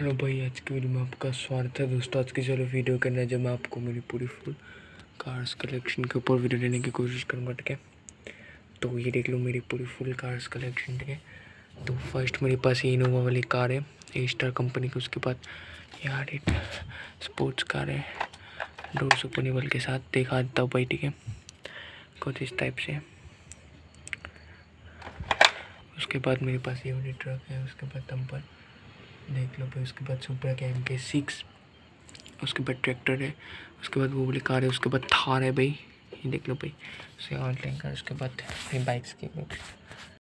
Hello भाई, आज की वीडियो में आपका स्वागत है दोस्तों। आज की चलो वीडियो करने जब मैं आपको मेरी पूरी फुल कार्स कलेक्शन के ऊपर वीडियो लेने की कोशिश करूँगा, ठीक है? तो ये देख लो मेरी पूरी फुल कार्स कलेक्शन ठीक है? तो फ़र्स्ट मेरे पास ये इनोवा वाली कार है ए स्टार कंपनी की। उसके बाद यार एक स्पोर्ट्स कार है डोर सुपनीवल के साथ देखा हूँ भाई, ठीक है? कुछ इस टाइप से। उसके बाद मेरे पास ये वाली ट्रक है, उसके बाद डंपर देख लो भाई, उसके बाद सुपर के एम के सिक्स उसके बाद ट्रैक्टर है, उसके बाद वो बोले कार है, उसके बाद थार है भाई। ये देख लो भाई उसके ऑल टैंकर उसके बाद बाइक्स की